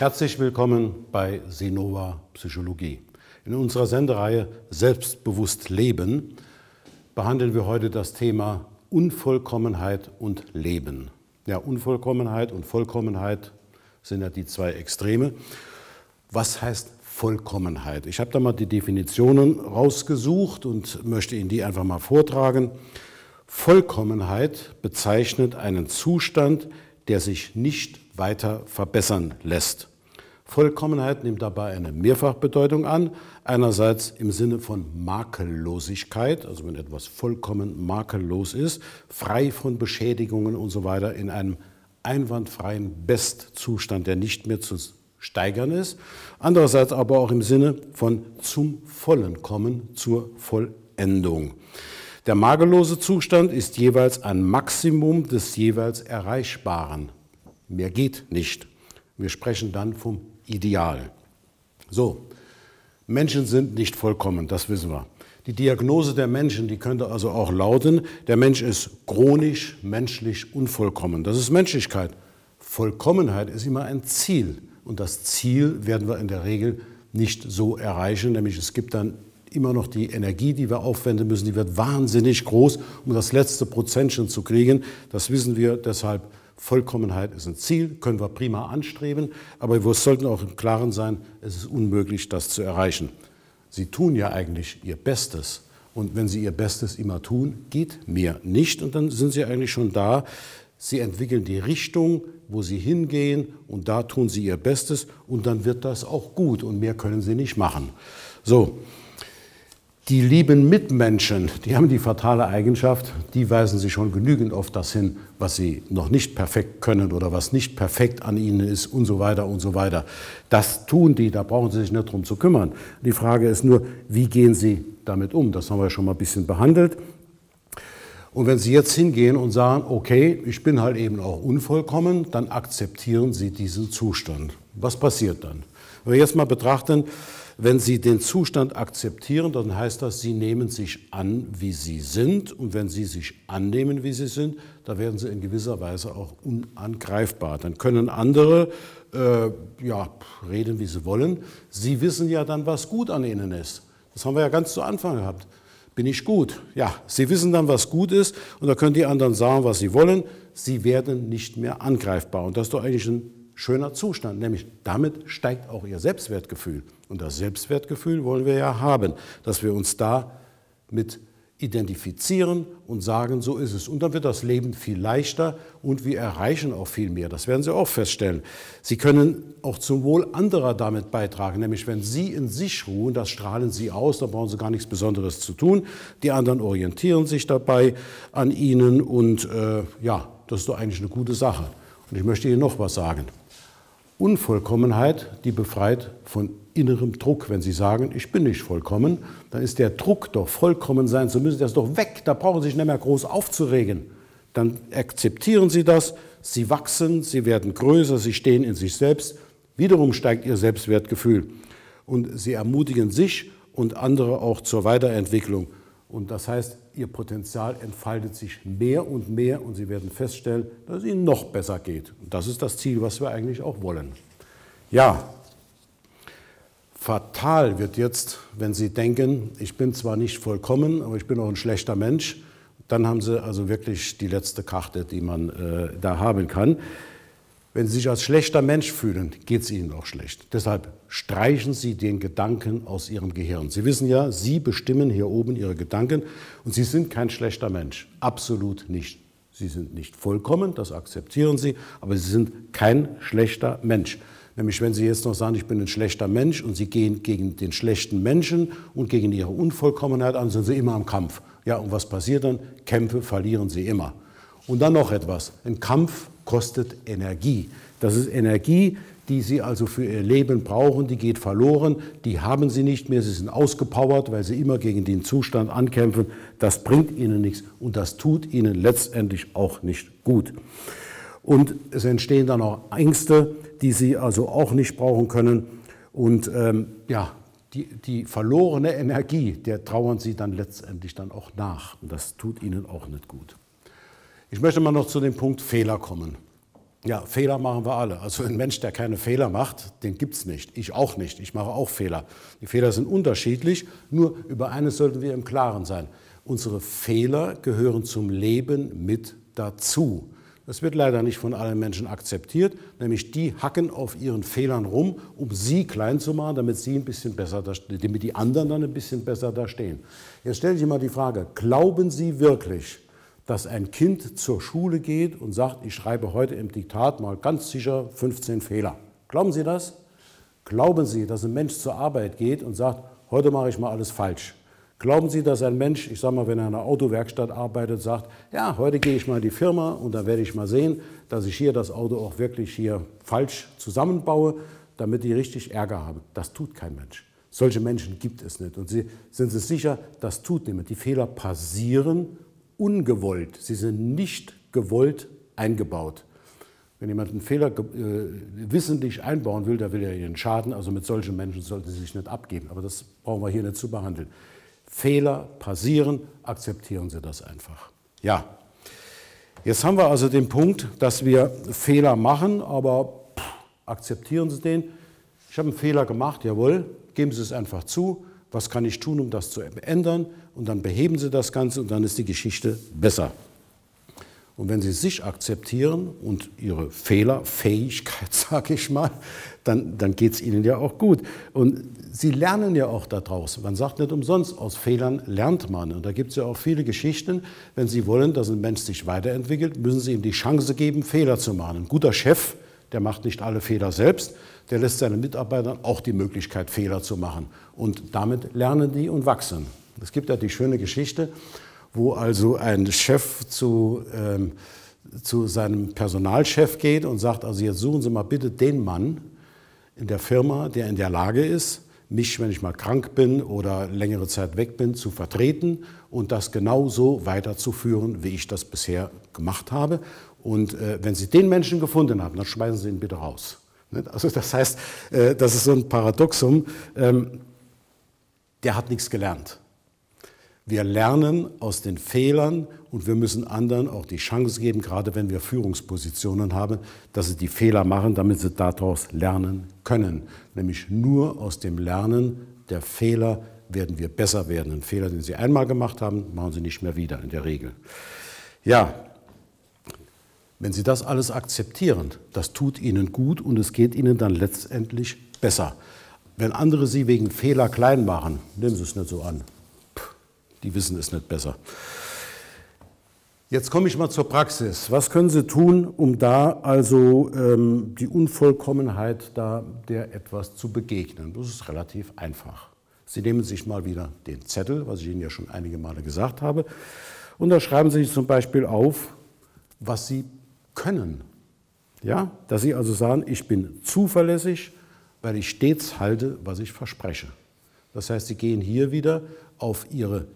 Herzlich willkommen bei Sinova Psychologie. In unserer Sendereihe Selbstbewusst Leben behandeln wir heute das Thema Unvollkommenheit und Leben. Ja, Unvollkommenheit und Vollkommenheit sind ja die zwei Extreme. Was heißt Vollkommenheit? Ich habe da mal die Definitionen rausgesucht und möchte Ihnen die einfach mal vortragen. Vollkommenheit bezeichnet einen Zustand, der sich nicht weiter verbessern lässt. Vollkommenheit nimmt dabei eine Mehrfachbedeutung an. Einerseits im Sinne von Makellosigkeit, also wenn etwas vollkommen makellos ist, frei von Beschädigungen und so weiter, in einem einwandfreien Bestzustand, der nicht mehr zu steigern ist. Andererseits aber auch im Sinne von zum Vollen kommen, zur Vollendung. Der makellose Zustand ist jeweils ein Maximum des jeweils Erreichbaren. Mehr geht nicht. Wir sprechen dann vom Ideal. So, Menschen sind nicht vollkommen, das wissen wir. Die Diagnose der Menschen, die könnte also auch lauten, der Mensch ist chronisch menschlich unvollkommen. Das ist Menschlichkeit. Vollkommenheit ist immer ein Ziel. Und das Ziel werden wir in der Regel nicht so erreichen, nämlich es gibt dann immer noch die Energie, die wir aufwenden müssen, die wird wahnsinnig groß, um das letzte Prozentchen zu kriegen. Das wissen wir deshalb Vollkommenheit ist ein Ziel, können wir prima anstreben, aber wir sollten auch im Klaren sein, es ist unmöglich, das zu erreichen. Sie tun ja eigentlich ihr Bestes. Und wenn Sie ihr Bestes immer tun, geht mehr nicht. Und dann sind Sie eigentlich schon da. Sie entwickeln die Richtung, wo Sie hingehen und da tun Sie Ihr Bestes und dann wird das auch gut und mehr können Sie nicht machen. So, die lieben Mitmenschen, die haben die fatale Eigenschaft, die weisen sich schon genügend auf das hin, was sie noch nicht perfekt können oder was nicht perfekt an ihnen ist und so weiter und so weiter. Das tun die, da brauchen sie sich nicht drum zu kümmern. Die Frage ist nur, wie gehen sie damit um? Das haben wir schon mal ein bisschen behandelt. Und wenn Sie jetzt hingehen und sagen, okay, ich bin halt eben auch unvollkommen, dann akzeptieren Sie diesen Zustand. Was passiert dann? Wenn wir jetzt mal betrachten, wenn Sie den Zustand akzeptieren, dann heißt das, Sie nehmen sich an, wie Sie sind. Und wenn Sie sich annehmen, wie Sie sind, dann werden Sie in gewisser Weise auch unangreifbar. Dann können andere äh, ja, reden, wie sie wollen. Sie wissen ja dann, was gut an Ihnen ist. Das haben wir ja ganz zu Anfang gehabt. Bin ich gut? Ja, Sie wissen dann, was gut ist. Und da können die anderen sagen, was sie wollen. Sie werden nicht mehr angreifbar. Und das ist doch eigentlich ein schöner Zustand, nämlich damit steigt auch ihr Selbstwertgefühl. Und das Selbstwertgefühl wollen wir ja haben, dass wir uns da mit identifizieren und sagen, so ist es. Und dann wird das Leben viel leichter und wir erreichen auch viel mehr. Das werden Sie auch feststellen. Sie können auch zum Wohl anderer damit beitragen, nämlich wenn Sie in sich ruhen, das strahlen Sie aus, da brauchen Sie gar nichts Besonderes zu tun. Die anderen orientieren sich dabei an Ihnen und äh, ja, das ist doch eigentlich eine gute Sache. Und ich möchte Ihnen noch was sagen. Unvollkommenheit, die befreit von innerem Druck. Wenn Sie sagen, ich bin nicht vollkommen, dann ist der Druck, doch vollkommen sein zu müssen, der ist doch weg. Da brauchen Sie sich nicht mehr groß aufzuregen. Dann akzeptieren Sie das, Sie wachsen, Sie werden größer, Sie stehen in sich selbst. Wiederum steigt Ihr Selbstwertgefühl. Und Sie ermutigen sich und andere auch zur Weiterentwicklung. Und das heißt, ihr Potenzial entfaltet sich mehr und mehr und sie werden feststellen, dass es ihnen noch besser geht. Und das ist das Ziel, was wir eigentlich auch wollen. Ja, fatal wird jetzt, wenn Sie denken, ich bin zwar nicht vollkommen, aber ich bin auch ein schlechter Mensch. Dann haben Sie also wirklich die letzte Karte, die man äh, da haben kann. Wenn Sie sich als schlechter Mensch fühlen, geht es Ihnen auch schlecht. Deshalb streichen Sie den Gedanken aus Ihrem Gehirn. Sie wissen ja, Sie bestimmen hier oben Ihre Gedanken und Sie sind kein schlechter Mensch. Absolut nicht. Sie sind nicht vollkommen, das akzeptieren Sie, aber Sie sind kein schlechter Mensch. Nämlich wenn Sie jetzt noch sagen, ich bin ein schlechter Mensch und Sie gehen gegen den schlechten Menschen und gegen Ihre Unvollkommenheit an, sind Sie immer am Kampf. Ja, und was passiert dann? Kämpfe verlieren Sie immer. Und dann noch etwas. Ein Kampf kostet Energie. Das ist Energie, die Sie also für Ihr Leben brauchen, die geht verloren, die haben Sie nicht mehr, Sie sind ausgepowert, weil Sie immer gegen den Zustand ankämpfen. Das bringt Ihnen nichts und das tut Ihnen letztendlich auch nicht gut. Und es entstehen dann auch Ängste, die sie also auch nicht brauchen können. Und ähm, ja, die, die, verlorene Energie, der trauern sie dann letztendlich dann auch nach. Und das tut ihnen auch nicht gut. Ich möchte mal noch zu dem Punkt Fehler kommen. Ja, Fehler machen wir alle. Also ein Mensch, der keine Fehler macht, den gibt es nicht. Ich auch nicht. Ich mache auch Fehler. Die Fehler sind unterschiedlich. Nur über eines sollten wir im Klaren sein. Unsere Fehler gehören zum Leben mit dazu. Das wird leider nicht von allen Menschen akzeptiert, nämlich die hacken auf ihren Fehlern rum, um sie klein zu machen, damit sie ein bisschen besser da, damit die anderen dann ein bisschen besser da stehen. Jetzt stelle ich mal die Frage, glauben Sie wirklich, dass ein Kind zur Schule geht und sagt, ich schreibe heute im Diktat mal ganz sicher 15 Fehler. Glauben Sie das? Glauben Sie, dass ein Mensch zur Arbeit geht und sagt, heute mache ich mal alles falsch? Glauben Sie, dass ein Mensch, ich sage mal, wenn er in einer Autowerkstatt arbeitet, sagt, ja, heute gehe ich mal in die Firma und dann werde ich mal sehen, dass ich hier das Auto auch wirklich hier falsch zusammenbaue, damit ich richtig Ärger habe. Das tut kein Mensch. Solche Menschen gibt es nicht. Und Sie sind sich sicher, das tut niemand. Die Fehler passieren ungewollt, sie sind nicht gewollt eingebaut. Wenn jemand einen Fehler äh, wissentlich einbauen will, der will ja ihren Schaden. Also mit solchen Menschen sollten sie sich nicht abgeben. Aber das brauchen wir hier nicht zu behandeln. Fehler passieren, akzeptieren Sie das einfach. Ja, jetzt haben wir also den Punkt, dass wir Fehler machen, aber pff, akzeptieren Sie den. Ich habe einen Fehler gemacht, jawohl, geben Sie es einfach zu was kann ich tun, um das zu ändern und dann beheben Sie das Ganze und dann ist die Geschichte besser. Und wenn Sie sich akzeptieren und Ihre Fehlerfähigkeit, sage ich mal, dann, dann geht es Ihnen ja auch gut. Und Sie lernen ja auch daraus. Man sagt nicht umsonst, aus Fehlern lernt man. Und da gibt es ja auch viele Geschichten. Wenn Sie wollen, dass ein Mensch sich weiterentwickelt, müssen Sie ihm die Chance geben, Fehler zu machen. Ein guter Chef, der macht nicht alle Fehler selbst, der lässt seinen Mitarbeitern auch die Möglichkeit, Fehler zu machen. Und damit lernen die und wachsen. Es gibt ja die schöne Geschichte, wo also ein Chef zu, ähm, zu seinem Personalchef geht und sagt, also jetzt suchen Sie mal bitte den Mann in der Firma, der in der Lage ist, mich, wenn ich mal krank bin oder längere Zeit weg bin, zu vertreten und das genauso weiterzuführen, wie ich das bisher gemacht habe. Und äh, wenn Sie den Menschen gefunden haben, dann schmeißen Sie ihn bitte raus. Also das heißt, äh, das ist so ein Paradoxum. Ähm, der hat nichts gelernt. Wir lernen aus den Fehlern und wir müssen anderen auch die Chance geben, gerade wenn wir Führungspositionen haben, dass sie die Fehler machen, damit sie daraus lernen können. Nämlich nur aus dem Lernen der Fehler werden wir besser werden. Ein Fehler, den Sie einmal gemacht haben, machen Sie nicht mehr wieder in der Regel. Ja, wenn Sie das alles akzeptieren, das tut Ihnen gut und es geht Ihnen dann letztendlich besser. Wenn andere Sie wegen Fehler klein machen, nehmen Sie es nicht so an. Die wissen es nicht besser. Jetzt komme ich mal zur Praxis. Was können Sie tun, um da also ähm, die Unvollkommenheit da der etwas zu begegnen? Das ist relativ einfach. Sie nehmen sich mal wieder den Zettel, was ich Ihnen ja schon einige Male gesagt habe, und da schreiben Sie sich zum Beispiel auf, was Sie können. Ja, dass Sie also sagen, ich bin zuverlässig, weil ich stets halte, was ich verspreche. Das heißt, Sie gehen hier wieder auf Ihre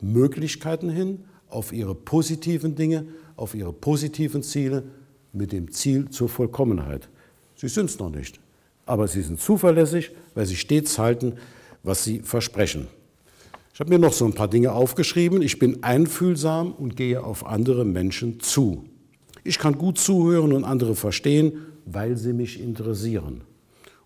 Möglichkeiten hin, auf Ihre positiven Dinge, auf Ihre positiven Ziele mit dem Ziel zur Vollkommenheit. Sie sind es noch nicht, aber Sie sind zuverlässig, weil Sie stets halten, was Sie versprechen. Ich habe mir noch so ein paar Dinge aufgeschrieben. Ich bin einfühlsam und gehe auf andere Menschen zu. Ich kann gut zuhören und andere verstehen, weil sie mich interessieren.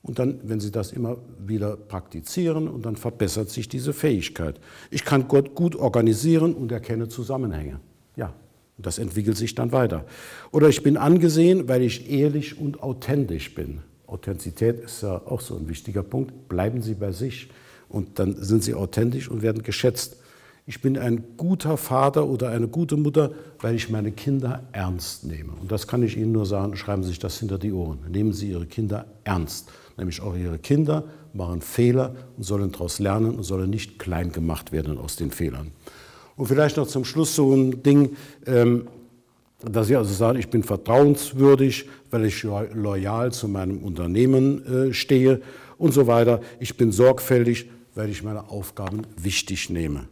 Und dann, wenn Sie das immer wieder praktizieren, und dann verbessert sich diese Fähigkeit. Ich kann Gott gut organisieren und erkenne Zusammenhänge. Ja, das entwickelt sich dann weiter. Oder ich bin angesehen, weil ich ehrlich und authentisch bin. Authentizität ist ja auch so ein wichtiger Punkt. Bleiben Sie bei sich und dann sind Sie authentisch und werden geschätzt. Ich bin ein guter Vater oder eine gute Mutter, weil ich meine Kinder ernst nehme. Und das kann ich Ihnen nur sagen, schreiben Sie sich das hinter die Ohren. Nehmen Sie Ihre Kinder ernst. Nämlich auch Ihre Kinder machen Fehler und sollen daraus lernen und sollen nicht klein gemacht werden aus den Fehlern. Und vielleicht noch zum Schluss so ein Ding, ähm, dass Sie also sagen, ich bin vertrauenswürdig, weil ich loyal zu meinem Unternehmen äh, stehe und so weiter. Ich bin sorgfältig, weil ich meine Aufgaben wichtig nehme.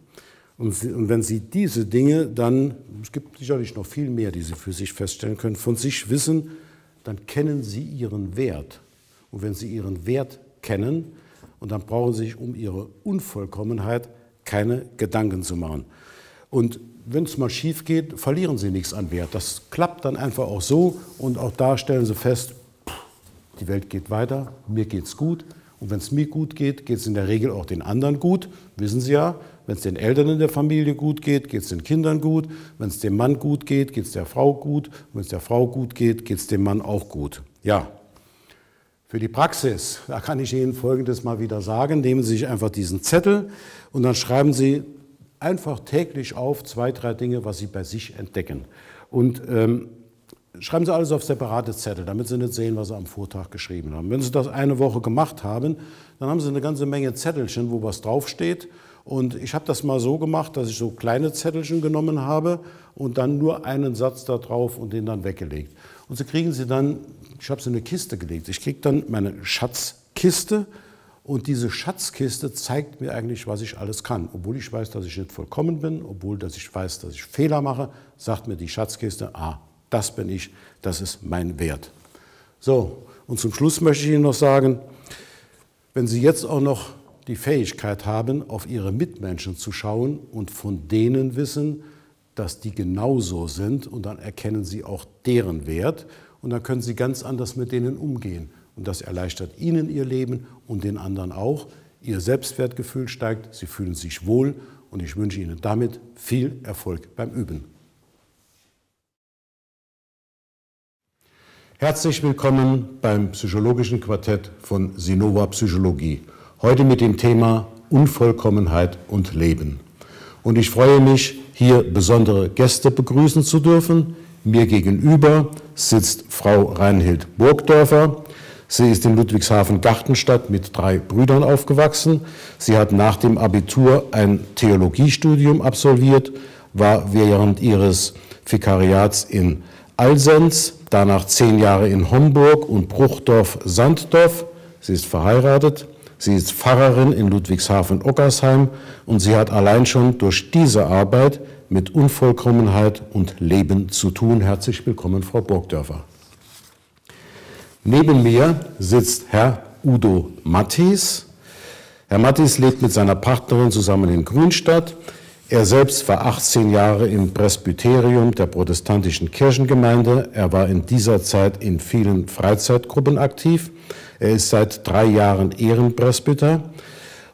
Und, wenn Sie diese Dinge dann, es gibt sicherlich noch viel mehr, die Sie für sich feststellen können, von sich wissen, dann kennen Sie Ihren Wert. Und wenn Sie Ihren Wert kennen, und dann brauchen Sie sich um Ihre Unvollkommenheit keine Gedanken zu machen. Und wenn es mal schief geht, verlieren Sie nichts an Wert. Das klappt dann einfach auch so und auch da stellen Sie fest, die Welt geht weiter, mir geht es gut. Und wenn es mir gut geht, geht es in der Regel auch den anderen gut. Wissen Sie ja, wenn es den Eltern in der Familie gut geht, geht es den Kindern gut. Wenn es dem Mann gut geht, geht es der Frau gut. Wenn es der Frau gut geht, geht es dem Mann auch gut. Ja. Für die Praxis, da kann ich Ihnen Folgendes mal wieder sagen. Nehmen Sie sich einfach diesen Zettel und dann schreiben Sie einfach täglich auf zwei, drei Dinge, was Sie bei sich entdecken. Und ähm, schreiben Sie alles auf separate Zettel, damit Sie nicht sehen, was Sie am Vortag geschrieben haben. Wenn Sie das eine Woche gemacht haben, dann haben Sie eine ganze Menge Zettelchen, wo was draufsteht. Und ich habe das mal so gemacht, dass ich so kleine Zettelchen genommen habe und dann nur einen Satz da drauf und den dann weggelegt. Und so kriegen Sie dann, ich habe in eine Kiste gelegt, ich kriege dann meine Schatzkiste und diese Schatzkiste zeigt mir eigentlich, was ich alles kann. Obwohl ich weiß, dass ich nicht vollkommen bin, obwohl dass ich weiß, dass ich Fehler mache, sagt mir die Schatzkiste, ah, das bin ich, das ist mein Wert. So, und zum Schluss möchte ich Ihnen noch sagen, wenn Sie jetzt auch noch die Fähigkeit haben, auf Ihre Mitmenschen zu schauen und von denen wissen, dass die genauso sind und dann erkennen Sie auch deren Wert und dann können Sie ganz anders mit denen umgehen. Und das erleichtert Ihnen Ihr Leben und den anderen auch. Ihr Selbstwertgefühl steigt, Sie fühlen sich wohl und ich wünsche Ihnen damit viel Erfolg beim Üben. Herzlich willkommen beim Psychologischen Quartett von Sinova Psychologie. Heute mit dem Thema Unvollkommenheit und Leben. Und ich freue mich, hier besondere Gäste begrüßen zu dürfen. Mir gegenüber sitzt Frau Reinhild Burgdörfer. Sie ist in Ludwigshafen-Gartenstadt mit drei Brüdern aufgewachsen. Sie hat nach dem Abitur ein Theologiestudium absolviert, war während ihres Vikariats in Alsens, danach zehn Jahre in Homburg und Bruchdorf-Sanddorf. Sie ist verheiratet. Sie ist Pfarrerin in Ludwigshafen-Ockersheim und sie hat allein schon durch diese Arbeit mit Unvollkommenheit und Leben zu tun. Herzlich willkommen, Frau Burgdörfer. Neben mir sitzt Herr Udo Mattis. Herr Mattis lebt mit seiner Partnerin zusammen in Grünstadt. Er selbst war 18 Jahre im Presbyterium der protestantischen Kirchengemeinde. Er war in dieser Zeit in vielen Freizeitgruppen aktiv. Er ist seit drei Jahren Ehrenpresbyter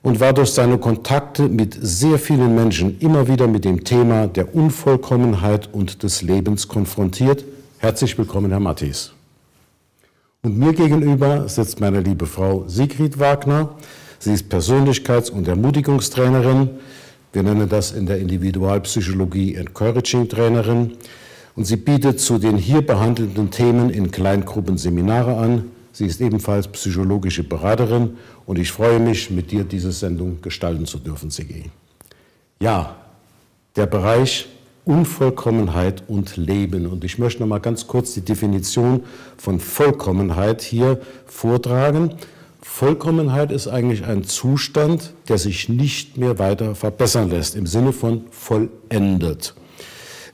und war durch seine Kontakte mit sehr vielen Menschen immer wieder mit dem Thema der Unvollkommenheit und des Lebens konfrontiert. Herzlich willkommen, Herr Mattis. Und mir gegenüber sitzt meine liebe Frau Sigrid Wagner. Sie ist Persönlichkeits- und Ermutigungstrainerin. Wir nennen das in der Individualpsychologie Encouraging-Trainerin. Und sie bietet zu den hier behandelten Themen in Kleingruppen Seminare an. Sie ist ebenfalls psychologische Beraterin und ich freue mich, mit dir diese Sendung gestalten zu dürfen, Sigi. Ja, der Bereich Unvollkommenheit und Leben. Und ich möchte noch mal ganz kurz die Definition von Vollkommenheit hier vortragen. Vollkommenheit ist eigentlich ein Zustand, der sich nicht mehr weiter verbessern lässt, im Sinne von vollendet.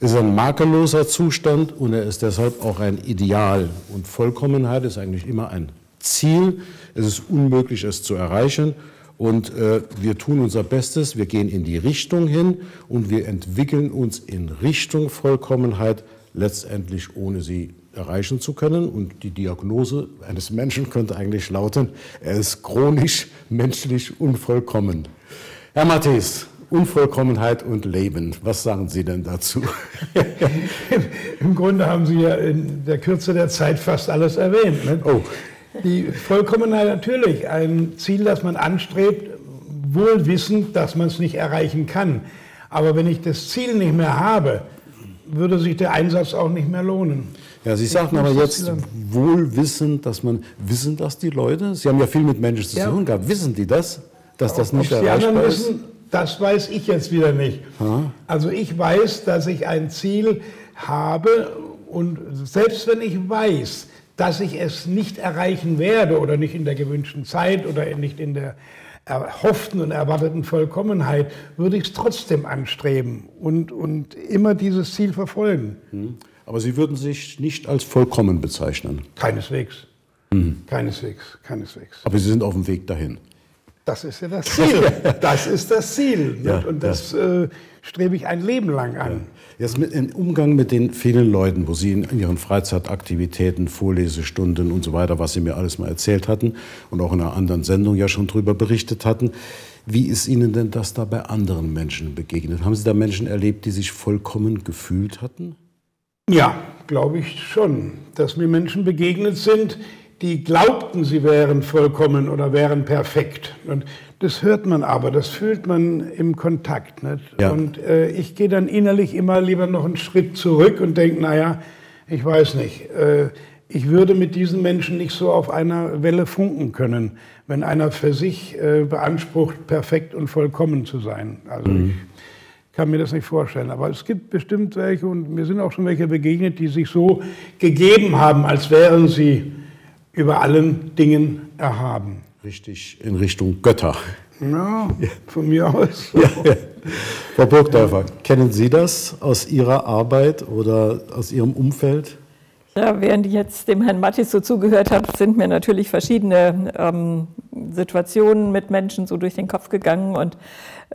Ist ein makelloser Zustand und er ist deshalb auch ein Ideal. Und Vollkommenheit ist eigentlich immer ein Ziel. Es ist unmöglich, es zu erreichen. Und äh, wir tun unser Bestes, wir gehen in die Richtung hin und wir entwickeln uns in Richtung Vollkommenheit, letztendlich ohne sie erreichen zu können. Und die Diagnose eines Menschen könnte eigentlich lauten, er ist chronisch menschlich unvollkommen. Herr Matthies, Unvollkommenheit und Leben. Was sagen Sie denn dazu? Im Grunde haben Sie ja in der Kürze der Zeit fast alles erwähnt. Ne? Oh. Die Vollkommenheit natürlich, ein Ziel, das man anstrebt, wohl wissend, dass man es nicht erreichen kann. Aber wenn ich das Ziel nicht mehr habe, würde sich der Einsatz auch nicht mehr lohnen. Ja, Sie sagten aber jetzt wohl wissend, dass man, wissen das die Leute? Sie haben ja viel mit Menschen zu tun gehabt. Wissen die das, dass das nicht Ob erreichbar ist? Wissen, das weiß ich jetzt wieder nicht. Ha? Also ich weiß, dass ich ein Ziel habe und selbst wenn ich weiß, dass ich es nicht erreichen werde oder nicht in der gewünschten Zeit oder nicht in der erhofften und erwarteten Vollkommenheit, würde ich es trotzdem anstreben und, und immer dieses Ziel verfolgen. Mhm. Aber Sie würden sich nicht als vollkommen bezeichnen? Keineswegs. Mhm. Keineswegs, keineswegs. Aber Sie sind auf dem Weg dahin. Das ist ja das Ziel. Das ist das Ziel. Ja, und das ja. äh, strebe ich ein Leben lang an. Ja. Jetzt mit, im Umgang mit den vielen Leuten, wo Sie in Ihren Freizeitaktivitäten, Vorlesestunden und so weiter, was Sie mir alles mal erzählt hatten und auch in einer anderen Sendung ja schon darüber berichtet hatten, wie ist Ihnen denn das da bei anderen Menschen begegnet? Haben Sie da Menschen erlebt, die sich vollkommen gefühlt hatten? Ja, glaube ich schon, dass mir Menschen begegnet sind, die glaubten, sie wären vollkommen oder wären perfekt. Und das hört man aber, das fühlt man im Kontakt. Ja. Und äh, ich gehe dann innerlich immer lieber noch einen Schritt zurück und denke, naja, ich weiß nicht, äh, ich würde mit diesen Menschen nicht so auf einer Welle funken können, wenn einer für sich äh, beansprucht, perfekt und vollkommen zu sein. Also mhm. ich kann mir das nicht vorstellen. Aber es gibt bestimmt welche und mir sind auch schon welche begegnet, die sich so gegeben haben, als wären sie über allen Dingen erhaben. Richtig in Richtung Götter. Ja, von mir aus. Ja, ja. Frau Burgdorfer, ja. kennen Sie das aus Ihrer Arbeit oder aus Ihrem Umfeld? Ja, während ich jetzt dem Herrn Mattis so zugehört habe, sind mir natürlich verschiedene ähm, Situationen mit Menschen so durch den Kopf gegangen. Und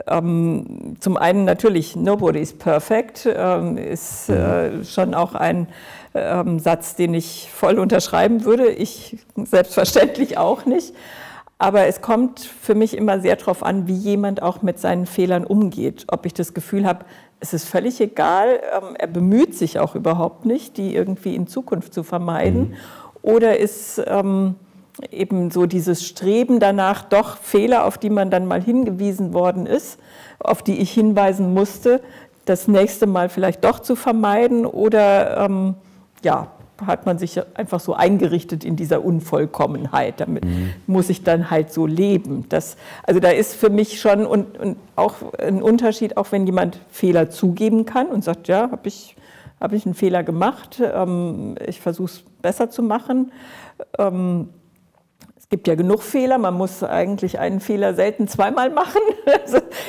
ähm, zum einen natürlich, nobody is perfect, ähm, ist äh, mhm. schon auch ein ähm, Satz, den ich voll unterschreiben würde. Ich selbstverständlich auch nicht. Aber es kommt für mich immer sehr darauf an, wie jemand auch mit seinen Fehlern umgeht. Ob ich das Gefühl habe, es ist völlig egal, ähm, er bemüht sich auch überhaupt nicht, die irgendwie in Zukunft zu vermeiden. Mhm. Oder ist ähm, eben so dieses Streben danach, doch Fehler, auf die man dann mal hingewiesen worden ist, auf die ich hinweisen musste, das nächste Mal vielleicht doch zu vermeiden oder ähm, ja, hat man sich einfach so eingerichtet in dieser Unvollkommenheit. Damit mhm. muss ich dann halt so leben. Das, also da ist für mich schon und, und auch ein Unterschied, auch wenn jemand Fehler zugeben kann und sagt, ja, habe ich, hab ich einen Fehler gemacht, ähm, ich versuche es besser zu machen. Ähm, es gibt ja genug Fehler, man muss eigentlich einen Fehler selten zweimal machen.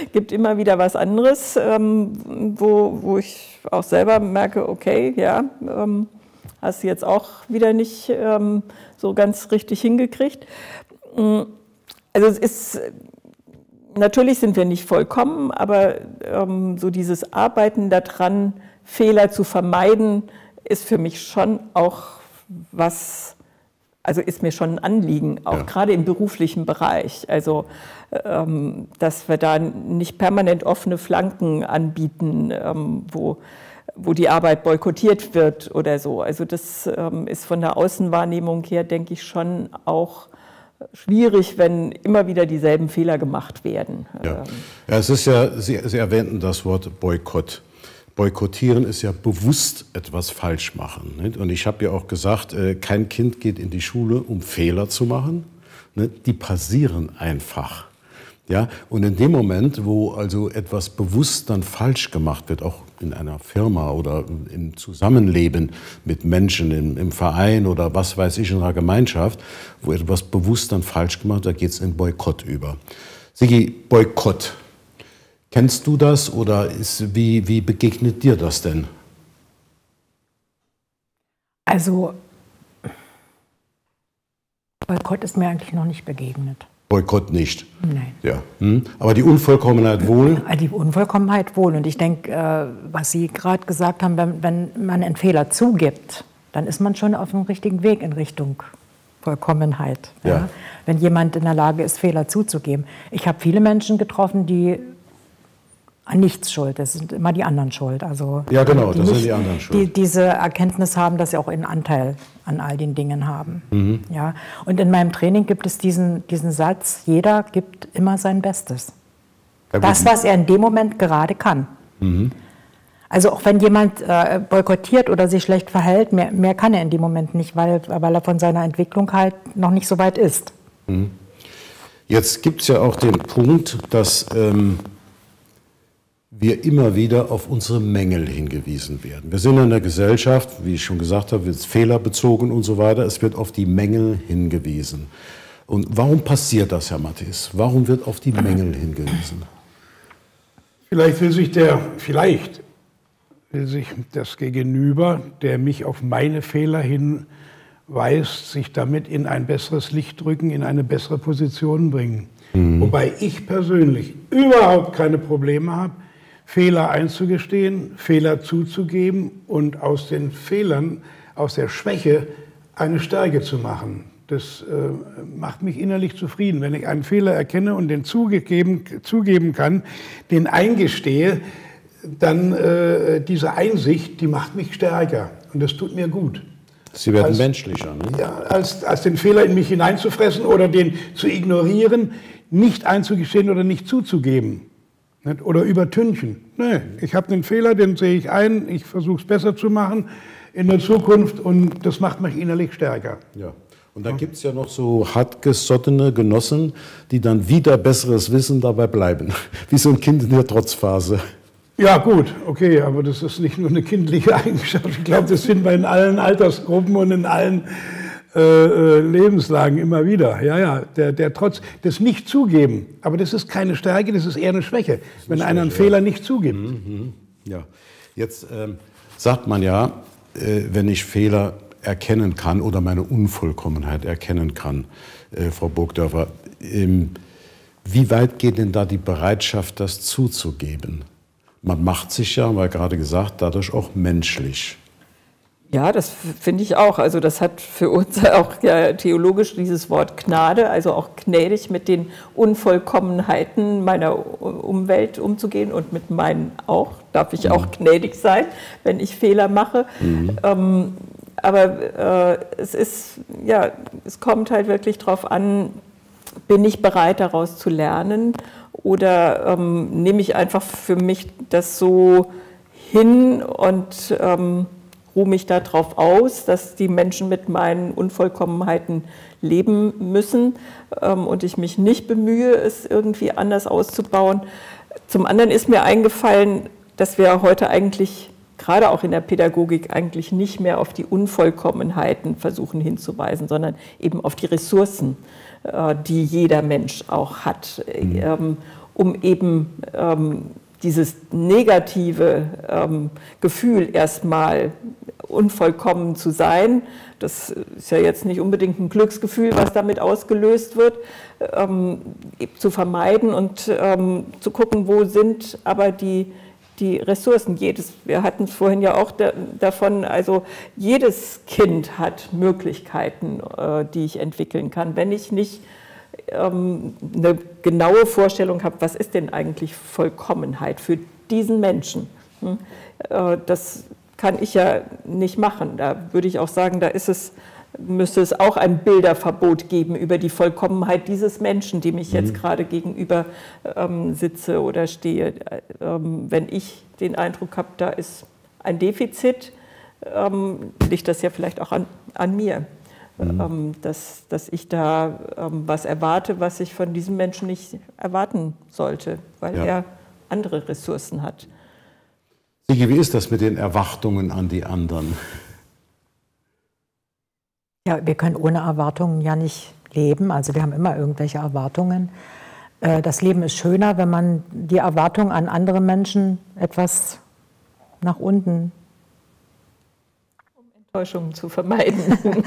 Es gibt immer wieder was anderes, ähm, wo, wo ich auch selber merke, okay, ja, ähm, hast du jetzt auch wieder nicht ähm, so ganz richtig hingekriegt. Mm, also es ist, natürlich sind wir nicht vollkommen, aber ähm, so dieses Arbeiten daran, Fehler zu vermeiden, ist für mich schon auch was, also ist mir schon ein Anliegen, auch ja. gerade im beruflichen Bereich. Also, ähm, dass wir da nicht permanent offene Flanken anbieten, ähm, wo wo die Arbeit boykottiert wird oder so. Also das ähm, ist von der Außenwahrnehmung her, denke ich, schon auch schwierig, wenn immer wieder dieselben Fehler gemacht werden. Ja, ähm. ja es ist ja, Sie, Sie erwähnten das Wort Boykott. Boykottieren ist ja bewusst etwas falsch machen. Nicht? Und ich habe ja auch gesagt, äh, kein Kind geht in die Schule, um Fehler zu machen. Nicht? Die passieren einfach. Ja, und in dem Moment, wo also etwas bewusst dann falsch gemacht wird, auch in einer Firma oder im Zusammenleben mit Menschen, im, im Verein oder was weiß ich, in einer Gemeinschaft, wo etwas bewusst dann falsch gemacht wird, da geht es in Boykott über. Sigi, Boykott. Kennst du das oder ist, wie, wie begegnet dir das denn? Also, Boykott ist mir eigentlich noch nicht begegnet. Boykott nicht. Nein. Ja. Hm? Aber die Unvollkommenheit wohl? Die Unvollkommenheit wohl. Und ich denke, äh, was Sie gerade gesagt haben, wenn, wenn man einen Fehler zugibt, dann ist man schon auf dem richtigen Weg in Richtung Vollkommenheit. Ja. Ja? Wenn jemand in der Lage ist, Fehler zuzugeben. Ich habe viele Menschen getroffen, die an nichts schuld. Das sind immer die anderen schuld. Also ja, genau, das sind die anderen schuld. Die diese Erkenntnis haben, dass sie auch einen Anteil an all den Dingen haben. Mhm. Ja? Und in meinem Training gibt es diesen, diesen Satz, jeder gibt immer sein Bestes. Ja, das, was er in dem Moment gerade kann. Mhm. Also auch wenn jemand äh, boykottiert oder sich schlecht verhält, mehr, mehr kann er in dem Moment nicht, weil, weil er von seiner Entwicklung halt noch nicht so weit ist. Mhm. Jetzt gibt es ja auch den Punkt, dass... Ähm wir immer wieder auf unsere Mängel hingewiesen werden. Wir sind in einer Gesellschaft, wie ich schon gesagt habe, ist fehlerbezogen und so weiter. Es wird auf die Mängel hingewiesen. Und warum passiert das, Herr Matthias? Warum wird auf die Mängel hingewiesen? Vielleicht will sich der, vielleicht will sich das Gegenüber, der mich auf meine Fehler hinweist, sich damit in ein besseres Licht drücken, in eine bessere Position bringen. Mhm. Wobei ich persönlich überhaupt keine Probleme habe, Fehler einzugestehen, Fehler zuzugeben und aus den Fehlern, aus der Schwäche eine Stärke zu machen. Das äh, macht mich innerlich zufrieden, wenn ich einen Fehler erkenne und den zugegeben, zugeben kann, den eingestehe, dann äh, diese Einsicht, die macht mich stärker und das tut mir gut. Sie werden als, menschlicher, ne? Ja, als, als den Fehler in mich hineinzufressen oder den zu ignorieren, nicht einzugestehen oder nicht zuzugeben. Nicht? Oder übertünchen. Nee, ich habe einen Fehler, den sehe ich ein, ich versuche es besser zu machen in der Zukunft und das macht mich innerlich stärker. Ja. Und dann gibt es ja noch so hartgesottene Genossen, die dann wieder besseres Wissen dabei bleiben. Wie so ein Kind in der Trotzphase. Ja, gut, okay, aber das ist nicht nur eine kindliche Eigenschaft. Ich glaube, das finden wir in allen Altersgruppen und in allen äh, äh, Lebenslagen immer wieder. Ja, ja, der, der Trotz, das nicht zugeben, aber das ist keine Stärke, das ist eher eine Schwäche, eine wenn einer einen ja. Fehler nicht zugibt. Mhm, ja, jetzt ähm, sagt man ja, äh, wenn ich Fehler erkennen kann oder meine Unvollkommenheit erkennen kann, äh, Frau Burgdörfer, ähm, wie weit geht denn da die Bereitschaft, das zuzugeben? Man macht sich ja, weil gerade gesagt, dadurch auch menschlich. Ja, das finde ich auch. Also das hat für uns auch ja, theologisch dieses Wort Gnade, also auch gnädig mit den Unvollkommenheiten meiner Umwelt umzugehen und mit meinen auch. Darf ich auch mhm. gnädig sein, wenn ich Fehler mache. Mhm. Ähm, aber äh, es ist, ja, es kommt halt wirklich darauf an, bin ich bereit daraus zu lernen oder ähm, nehme ich einfach für mich das so hin und ähm, ruhe mich darauf aus, dass die Menschen mit meinen Unvollkommenheiten leben müssen ähm, und ich mich nicht bemühe, es irgendwie anders auszubauen. Zum anderen ist mir eingefallen, dass wir heute eigentlich, gerade auch in der Pädagogik, eigentlich nicht mehr auf die Unvollkommenheiten versuchen hinzuweisen, sondern eben auf die Ressourcen, äh, die jeder Mensch auch hat, mhm. ähm, um eben ähm, dieses negative ähm, Gefühl erstmal unvollkommen zu sein, das ist ja jetzt nicht unbedingt ein Glücksgefühl, was damit ausgelöst wird, ähm, zu vermeiden und ähm, zu gucken, wo sind aber die, die Ressourcen. Jedes, wir hatten es vorhin ja auch da, davon, also jedes Kind hat Möglichkeiten, äh, die ich entwickeln kann. Wenn ich nicht ähm, eine genaue Vorstellung habe, was ist denn eigentlich Vollkommenheit für diesen Menschen. Hm? Äh, das kann ich ja nicht machen. Da würde ich auch sagen, da ist es, müsste es auch ein Bilderverbot geben über die Vollkommenheit dieses Menschen, dem ich jetzt mhm. gerade gegenüber ähm, sitze oder stehe. Ähm, wenn ich den Eindruck habe, da ist ein Defizit, ähm, liegt das ja vielleicht auch an, an mir mhm. Ähm, dass, dass ich da ähm, was erwarte, was ich von diesem Menschen nicht erwarten sollte, weil ja. er andere Ressourcen hat. Sigi, wie ist das mit den Erwartungen an die anderen? Ja, wir können ohne Erwartungen ja nicht leben. Also wir haben immer irgendwelche Erwartungen. Äh, das Leben ist schöner, wenn man die Erwartungen an andere Menschen etwas nach unten Enttäuschungen zu vermeiden.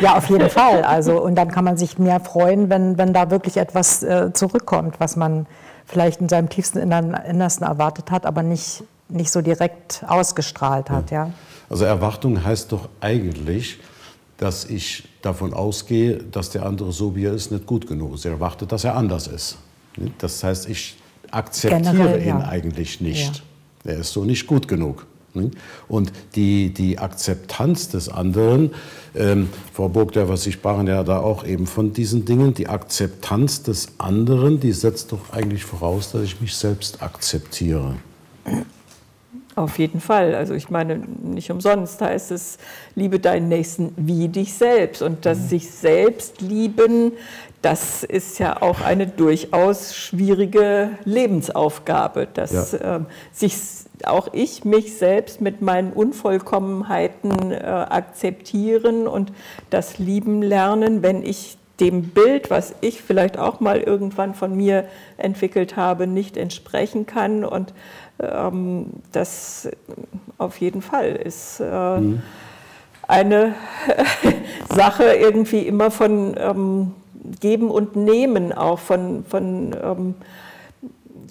ja, auf jeden Fall. Also, und dann kann man sich mehr freuen, wenn, wenn da wirklich etwas äh, zurückkommt, was man vielleicht in seinem tiefsten Innersten erwartet hat, aber nicht, nicht so direkt ausgestrahlt hat. Ja. ja. Also Erwartung heißt doch eigentlich, dass ich davon ausgehe, dass der andere so wie er ist nicht gut genug ist. Er erwartet, dass er anders ist. Das heißt, ich akzeptiere Generell, ihn ja. eigentlich nicht. Ja. Er ist so nicht gut genug. Und die, die Akzeptanz des anderen, ähm, Frau Burgdörfer, Sie sprachen ja da auch eben von diesen Dingen, die Akzeptanz des anderen, die setzt doch eigentlich voraus, dass ich mich selbst akzeptiere. Auf jeden Fall. Also ich meine, nicht umsonst heißt es, liebe deinen Nächsten wie dich selbst. Und das mhm. sich selbst lieben, das ist ja auch eine durchaus schwierige Lebensaufgabe, dass ja. äh, sich auch ich mich selbst mit meinen Unvollkommenheiten äh, akzeptieren und das lieben lernen, wenn ich dem Bild, was ich vielleicht auch mal irgendwann von mir entwickelt habe, nicht entsprechen kann. Und ähm, das auf jeden Fall ist äh, mhm. eine Sache irgendwie immer von ähm, Geben und Nehmen auch, von, von ähm,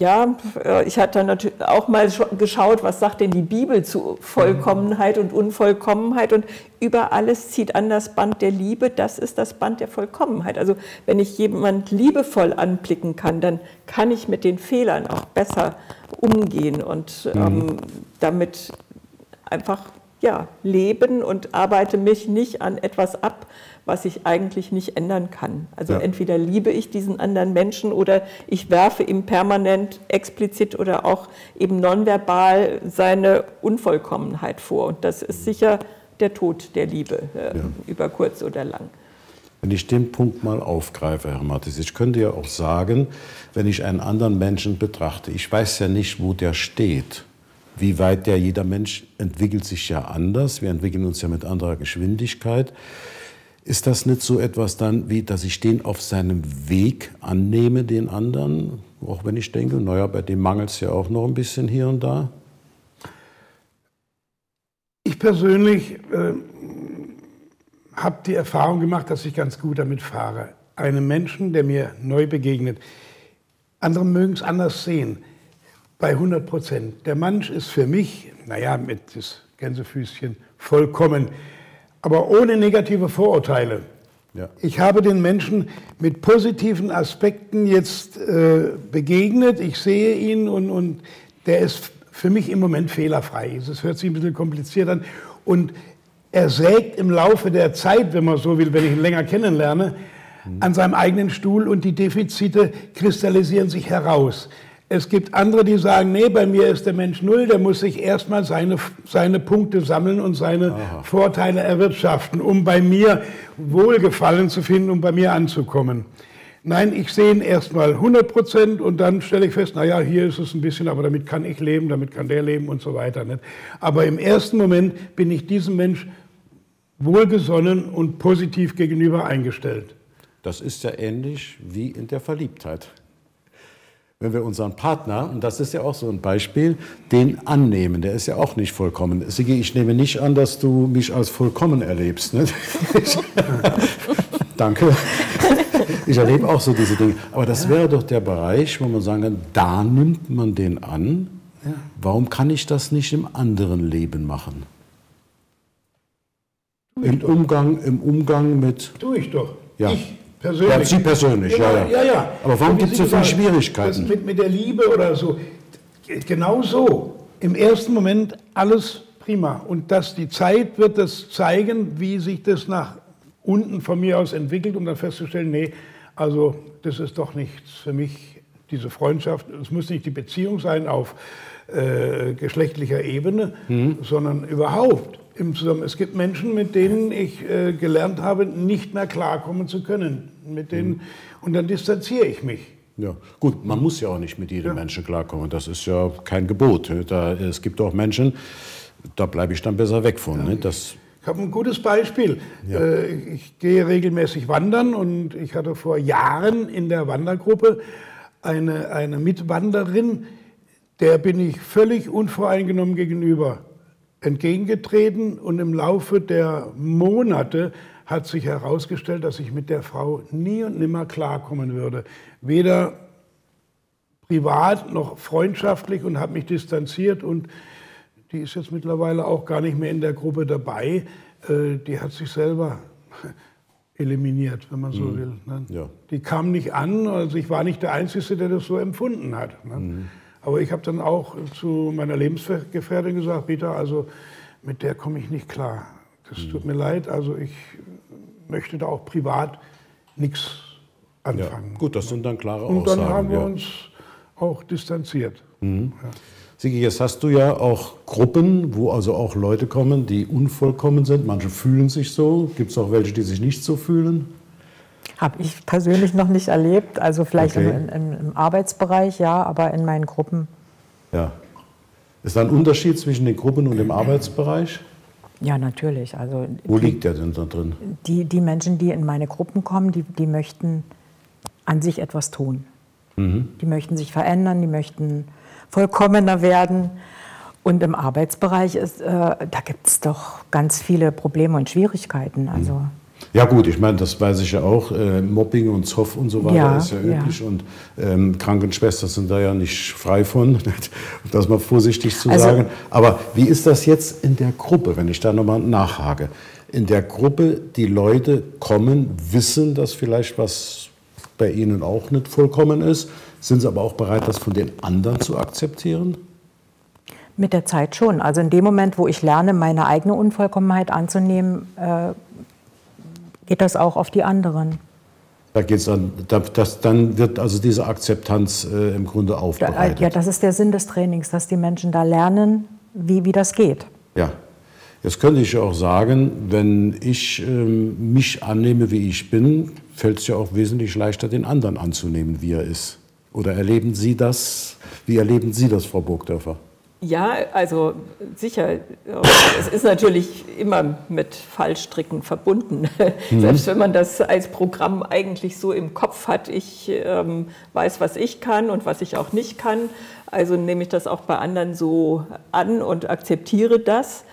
ja, äh, ich hatte natürlich auch mal geschaut, was sagt denn die Bibel zu Vollkommenheit und Unvollkommenheit und über alles zieht an das Band der Liebe, das ist das Band der Vollkommenheit. Also wenn ich jemand liebevoll anblicken kann, dann kann ich mit den Fehlern auch besser umgehen und mhm. ähm, damit einfach ja, leben und arbeite mich nicht an etwas ab, was ich eigentlich nicht ändern kann. Also ja. entweder liebe ich diesen anderen Menschen oder ich werfe ihm permanent explizit oder auch eben nonverbal seine Unvollkommenheit vor. Und das ist sicher der Tod der Liebe, äh, ja. über kurz oder lang. Wenn ich den Punkt mal aufgreife, Herr Mattis, ich könnte ja auch sagen, wenn ich einen anderen Menschen betrachte, ich weiß ja nicht, wo der steht wie weit der jeder Mensch entwickelt sich ja anders. Wir entwickeln uns ja mit anderer Geschwindigkeit. Ist das nicht so etwas dann, wie dass ich den auf seinem Weg annehme, den anderen? Auch wenn ich denke, naja, bei dem mangelt es ja auch noch ein bisschen hier und da. Ich persönlich äh, habe die Erfahrung gemacht, dass ich ganz gut damit fahre. Einem Menschen, der mir neu begegnet. Andere mögen es anders sehen bei 100 Prozent. Der Mensch ist für mich, naja, mit das Gänsefüßchen vollkommen, aber ohne negative Vorurteile. Ja. Ich habe den Menschen mit positiven Aspekten jetzt äh, begegnet. Ich sehe ihn und, und der ist für mich im Moment fehlerfrei. Das hört sich ein bisschen kompliziert an. Und er sägt im Laufe der Zeit, wenn man so will, wenn ich ihn länger kennenlerne, an seinem eigenen Stuhl und die Defizite kristallisieren sich heraus. Es gibt andere, die sagen, nee, bei mir ist der Mensch null, der muss sich erstmal seine, seine Punkte sammeln und seine Aha. Vorteile erwirtschaften, um bei mir Wohlgefallen zu finden, um bei mir anzukommen. Nein, ich sehe ihn erstmal 100 Prozent und dann stelle ich fest, naja, hier ist es ein bisschen, aber damit kann ich leben, damit kann der leben und so weiter. Nicht? Aber im ersten Moment bin ich diesem Mensch wohlgesonnen und positiv gegenüber eingestellt. Das ist ja ähnlich wie in der Verliebtheit wenn wir unseren Partner, und das ist ja auch so ein Beispiel, den annehmen, der ist ja auch nicht vollkommen. Sigi, ich nehme nicht an, dass du mich als vollkommen erlebst. Ne? Danke. Ich erlebe auch so diese Dinge. Aber das wäre doch der Bereich, wo man sagen kann, da nimmt man den an. Warum kann ich das nicht im anderen Leben machen? Im Umgang, Im Umgang mit. Tue ich doch. Ja. Ich Persönlich. Ja, Sie persönlich, ja, ja. ja, ja. Aber warum gibt es so viele Schwierigkeiten? Mit, mit der Liebe oder so. Genau so. Im ersten Moment alles prima. Und dass die Zeit wird das zeigen, wie sich das nach unten von mir aus entwickelt, um dann festzustellen, nee, also das ist doch nichts für mich, diese Freundschaft. Es muss nicht die Beziehung sein auf äh, geschlechtlicher Ebene, mhm. sondern überhaupt im Zusammenhang. Es gibt Menschen, mit denen ich äh, gelernt habe, nicht mehr klarkommen zu können. Mit denen, mhm. Und dann distanziere ich mich. Ja, gut, man muss ja auch nicht mit jedem ja. Menschen klarkommen. Das ist ja kein Gebot. Da, es gibt auch Menschen, da bleibe ich dann besser weg von. Ja. Ne? Das ich habe ein gutes Beispiel. Ja. Äh, ich gehe regelmäßig wandern und ich hatte vor Jahren in der Wandergruppe eine, eine Mitwanderin, der bin ich völlig unvoreingenommen gegenüber entgegengetreten und im Laufe der Monate hat sich herausgestellt, dass ich mit der Frau nie und nimmer klarkommen würde. Weder privat noch freundschaftlich und habe mich distanziert und die ist jetzt mittlerweile auch gar nicht mehr in der Gruppe dabei. Äh, die hat sich selber eliminiert, wenn man so mhm. will. Ne? Ja. Die kam nicht an, also ich war nicht der Einzige, der das so empfunden hat. Ne? Mhm. Aber ich habe dann auch zu meiner Lebensgefährtin gesagt, Rita, also mit der komme ich nicht klar. Das mhm. tut mir leid, also ich möchte da auch privat nichts anfangen. Ja, gut, das sind dann klare Aussagen. Und dann haben wir ja. uns auch distanziert. Mhm. Ja. Sigi, jetzt hast du ja auch Gruppen, wo also auch Leute kommen, die unvollkommen sind. Manche fühlen sich so. Gibt es auch welche, die sich nicht so fühlen? Habe ich persönlich noch nicht erlebt. Also vielleicht okay. im, im, im, Arbeitsbereich, ja, aber in meinen Gruppen. Ja. Ist da ein Unterschied zwischen den Gruppen und dem Arbeitsbereich? Ja, natürlich. Also Wo die, liegt der denn da drin? Die, die Menschen, die in meine Gruppen kommen, die, die möchten an sich etwas tun. Mhm. Die möchten sich verändern, die möchten vollkommener werden. Und im Arbeitsbereich ist, äh, da gibt es doch ganz viele Probleme und Schwierigkeiten. Also mhm. Ja gut, ich meine, das weiß ich ja auch. Äh, Mobbing und Zoff und so weiter ja, ist ja üblich. Ja. Und ähm, Krankenschwestern sind da ja nicht frei von, das mal vorsichtig zu also, sagen. Aber wie ist das jetzt in der Gruppe, wenn ich da nochmal nachhake? In der Gruppe, die Leute kommen, wissen, dass vielleicht was bei ihnen auch nicht vollkommen ist, sind sie aber auch bereit, das von den anderen zu akzeptieren? Mit der Zeit schon. Also in dem Moment, wo ich lerne, meine eigene Unvollkommenheit anzunehmen, äh, geht das auch auf die anderen. Da geht's dann, das, dann wird also diese Akzeptanz äh, im Grunde aufbereitet. Ja, das ist der Sinn des Trainings, dass die Menschen da lernen, wie, wie das geht. Ja. Jetzt könnte ich auch sagen, wenn ich ähm, mich annehme, wie ich bin, fällt es ja auch wesentlich leichter, den anderen anzunehmen, wie er ist. Oder erleben Sie das? Wie erleben Sie das, Frau Burgdörfer? Ja, also sicher. Es ist natürlich immer mit Fallstricken verbunden. Mhm. Selbst wenn man das als Programm eigentlich so im Kopf hat, ich ähm, weiß, was ich kann und was ich auch nicht kann. Also nehme ich das auch bei anderen so an und akzeptiere das.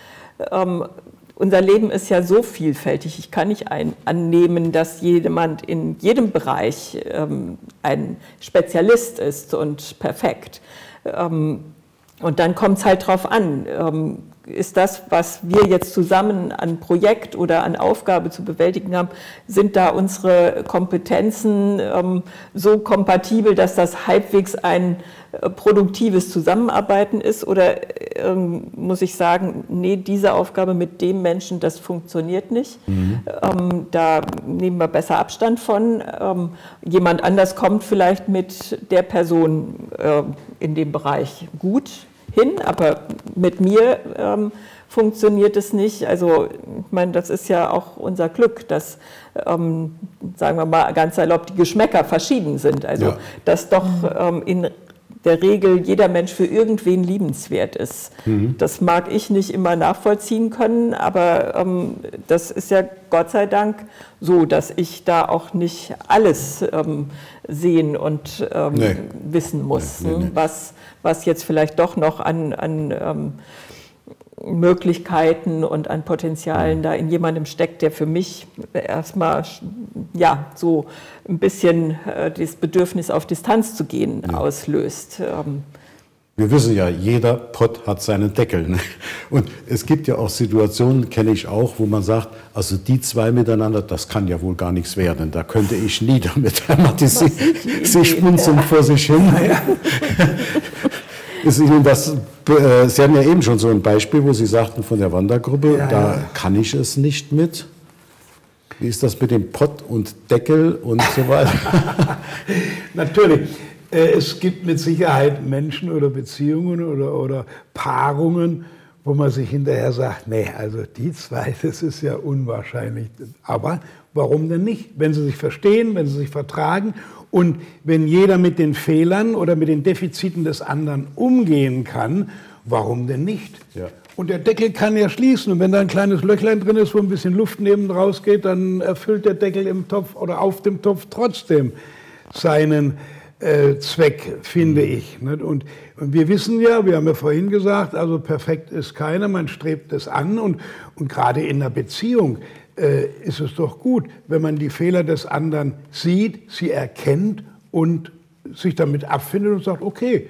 Ähm, unser Leben ist ja so vielfältig. Ich kann nicht ein, annehmen, dass jemand in jedem Bereich ähm, ein Spezialist ist und perfekt. Ähm, und dann kommt es halt drauf an, ähm, ist das, was wir jetzt zusammen an Projekt oder an Aufgabe zu bewältigen haben, sind da unsere Kompetenzen ähm, so kompatibel, dass das halbwegs ein äh, produktives Zusammenarbeiten ist? Oder ähm, muss ich sagen, nee, diese Aufgabe mit dem Menschen, das funktioniert nicht. Mhm. Ähm, da nehmen wir besser Abstand von. Ähm, jemand anders kommt vielleicht mit der Person äh, in dem Bereich gut hin, aber mit mir ähm, funktioniert es nicht. Also ich meine, das ist ja auch unser Glück, dass, ähm, sagen wir mal ganz salopp, die Geschmäcker verschieden sind. Also ja. dass doch ähm, in der Regel jeder Mensch für irgendwen liebenswert ist. Mhm. Das mag ich nicht immer nachvollziehen können, aber ähm, das ist ja Gott sei Dank so, dass ich da auch nicht alles ähm, sehen und ähm, nee. wissen muss, nee, nee, was, was jetzt vielleicht doch noch an, an ähm, Möglichkeiten und an Potenzialen da in jemandem steckt, der für mich erstmal ja so ein bisschen äh, das Bedürfnis auf Distanz zu gehen ja. auslöst. Ähm. Wir wissen ja, jeder Pott hat seinen Deckel. Ne? Und es gibt ja auch Situationen, kenne ich auch, wo man sagt, also die zwei miteinander, das kann ja wohl gar nichts werden. Da könnte ich nie damit. Sie, sie schmunzeln vor sich hin. Ja. Ist Ihnen das, äh, Sie haben ja eben schon so ein Beispiel, wo Sie sagten von der Wandergruppe, ja, da ja. kann ich es nicht mit. Wie ist das mit dem Pott und Deckel und so weiter? Natürlich. Äh, es gibt mit Sicherheit Menschen oder Beziehungen oder, oder Paarungen, wo man sich hinterher sagt, nee, also die zwei, das ist ja unwahrscheinlich. Aber warum denn nicht? Wenn sie sich verstehen, wenn sie sich vertragen und wenn jeder mit den Fehlern oder mit den Defiziten des anderen umgehen kann, warum denn nicht? Ja. Und der Deckel kann ja schließen. Und wenn da ein kleines Löchlein drin ist, wo ein bisschen Luft neben rausgeht, dann erfüllt der Deckel im Topf oder auf dem Topf trotzdem seinen äh, Zweck, finde mhm. ich. Und, und, wir wissen ja, wir haben ja vorhin gesagt, also perfekt ist keiner, man strebt es an. Und, und gerade in einer Beziehung äh, ist es doch gut, wenn man die Fehler des anderen sieht, sie erkennt und sich damit abfindet und sagt, okay,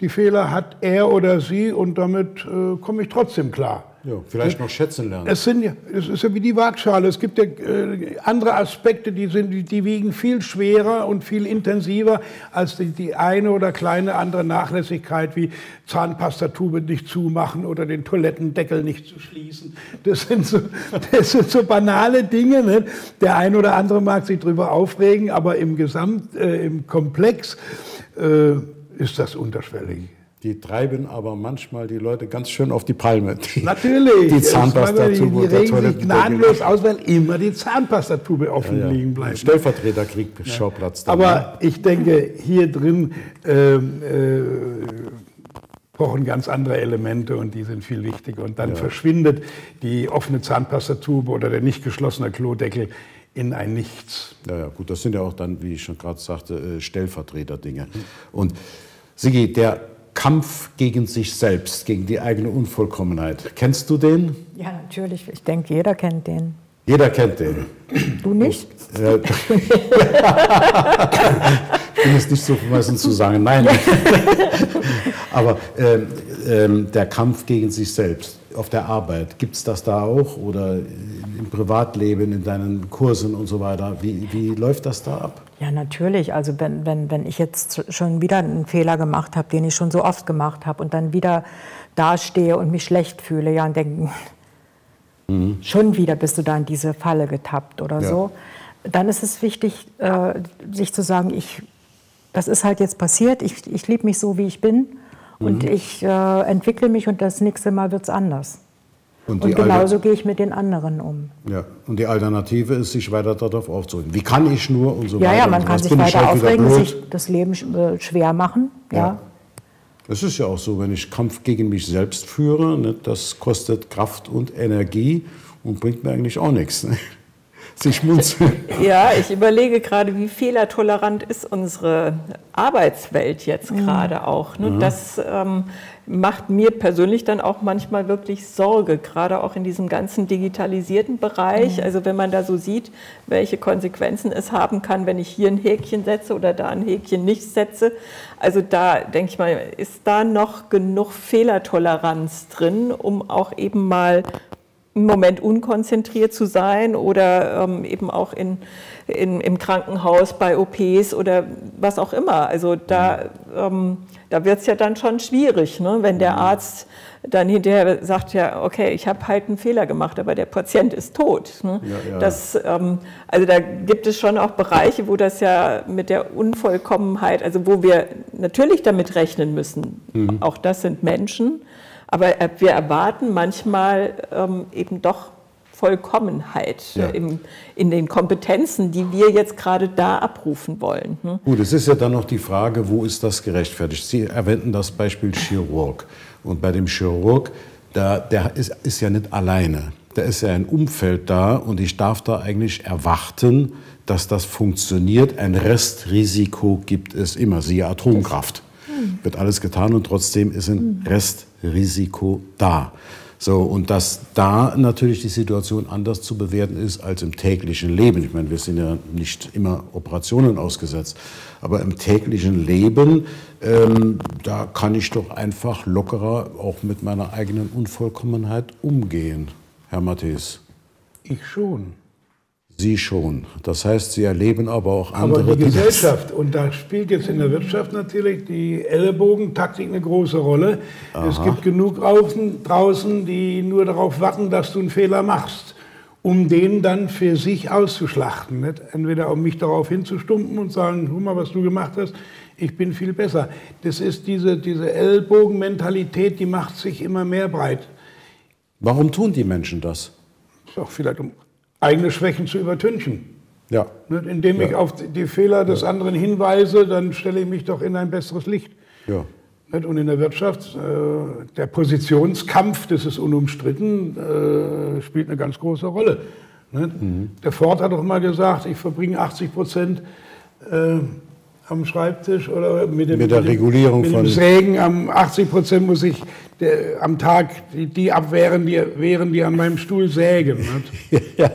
die Fehler hat er oder sie und damit äh, komme ich trotzdem klar. Ja, vielleicht noch schätzen lernen. Es, sind es ist ja wie die Waagschale. Es gibt ja äh, andere Aspekte, die, sind, die, die, wiegen viel schwerer und viel intensiver als die, die, eine oder kleine andere Nachlässigkeit, wie Zahnpastatube nicht zumachen oder den Toilettendeckel nicht zu schließen. Das sind so, das sind so banale Dinge. Ne? Der eine oder andere mag sich darüber aufregen, aber im Gesamt, äh, im Komplex äh, ist das unterschwellig. Die treiben aber manchmal die Leute ganz schön auf die Palme. Die, Natürlich. Die Zahnpastatube. Regen sich gnadenlos aus, weil immer die Zahnpastatube offen ja, ja. liegen bleibt. Stellvertreter kriegt ja. Schauplatz. Dann, aber ich denke, hier drin äh, äh, pochen ganz andere Elemente und die sind viel wichtiger. Und dann verschwindet die offene Zahnpastatube oder der nicht geschlossene Klodeckel in ein Nichts. Ja, ja, gut, das sind ja auch dann, wie ich schon gerade sagte, äh, Stellvertreterdinge. Und Sigi, der Kampf gegen sich selbst, gegen die eigene Unvollkommenheit, kennst du den? Ja, natürlich. Ich denke, jeder kennt den. Jeder kennt den. Du nicht? Ja. ich bin jetzt nicht so vermessen zu sagen, nein. Aber ähm, ähm, der Kampf gegen sich selbst auf der Arbeit, gibt es das da auch? Oder im Privatleben, in deinen Kursen und so weiter? Wie, wie läuft das da ab? Ja, natürlich. Also wenn, wenn, wenn ich jetzt schon wieder einen Fehler gemacht habe, den ich schon so oft gemacht habe und dann wieder dastehe und mich schlecht fühle, ja, und denke, mhm. schon wieder bist du da in diese Falle getappt oder ja. so. Dann ist es wichtig, äh, sich zu sagen, ich, das ist halt jetzt passiert, ich, ich liebe mich so, wie ich bin mhm. und ich äh, entwickle mich und das nächste Mal wird es anders. Und, und genauso gehe ich mit den anderen um. Ja, und die Alternative ist, sich weiter darauf aufzuregen. Wie kann ich nur und so ja, weiter. Ja, man kann sich weiter halt aufregen, sich das Leben äh, schwer machen. Ja. ja. Es ist ja auch so, wenn ich Kampf gegen mich selbst führe, ne, das kostet Kraft und Energie und bringt mir eigentlich auch nichts. Ne? Sie schmunzeln. Ja, ich überlege gerade, wie fehlertolerant ist unsere Arbeitswelt jetzt mhm. gerade auch. Ne? Mhm. Das ähm, macht mir persönlich dann auch manchmal wirklich Sorge, gerade auch in diesem ganzen digitalisierten Bereich. Mhm. Also wenn man da so sieht, welche Konsequenzen es haben kann, wenn ich hier ein Häkchen setze oder da ein Häkchen nicht setze. Also da denke ich mal, ist da noch genug Fehlertoleranz drin, um auch eben mal im Moment unkonzentriert zu sein oder ähm, eben auch in, in, im Krankenhaus bei OPs oder was auch immer. Also da, ähm, da wird es ja dann schon schwierig, ne? wenn der mhm. Arzt dann hinterher sagt, ja, okay, ich habe halt einen Fehler gemacht, aber der Patient ist tot. Ne? Ja, ja. Das, ähm, also da gibt es schon auch Bereiche, wo das ja mit der Unvollkommenheit, also wo wir natürlich damit rechnen müssen, mhm. auch das sind Menschen, aber wir erwarten manchmal ähm, eben doch Vollkommenheit ja. im, in den Kompetenzen, die wir jetzt gerade da abrufen wollen. Hm? Gut, es ist ja dann noch die Frage, wo ist das gerechtfertigt? Sie erwähnten das Beispiel Chirurg. Und bei dem Chirurg, da, der ist, ist ja nicht alleine. Da ist ja ein Umfeld da und ich darf da eigentlich erwarten, dass das funktioniert. Ein Restrisiko gibt es immer, siehe Atomkraft. Wird alles getan und trotzdem ist ein Restrisiko da. So, und dass da natürlich die Situation anders zu bewerten ist als im täglichen Leben. Ich meine, wir sind ja nicht immer Operationen ausgesetzt, aber im täglichen Leben, ähm, da kann ich doch einfach lockerer auch mit meiner eigenen Unvollkommenheit umgehen, Herr Matthies. Ich schon. Sie schon. Das heißt, Sie erleben aber auch andere. Aber die Gesellschaft, und da spielt jetzt in der Wirtschaft natürlich die Ellenbogentaktik eine große Rolle. Aha. Es gibt genug draußen, die nur darauf warten, dass du einen Fehler machst, um den dann für sich auszuschlachten. Nicht? Entweder um mich darauf hinzustumpen und sagen, guck mal, was du gemacht hast, ich bin viel besser. Das ist diese, diese Ellbogenmentalität, die macht sich immer mehr breit. Warum tun die Menschen das? Ist auch vielleicht um eigene Schwächen zu übertünchen. Ja. Indem ich ja. auf die Fehler des ja. anderen hinweise, dann stelle ich mich doch in ein besseres Licht. Ja. Und in der Wirtschaft, äh, der Positionskampf, das ist unumstritten, äh, spielt eine ganz große Rolle. Mhm. Der Ford hat doch mal gesagt, ich verbringe 80 Prozent äh, am Schreibtisch oder mit, dem, mit der Regulierung mit dem, mit dem Sägen. Am 80 Prozent muss ich der, am Tag die, die abwehren, die, wehren, die an meinem Stuhl sägen. ja,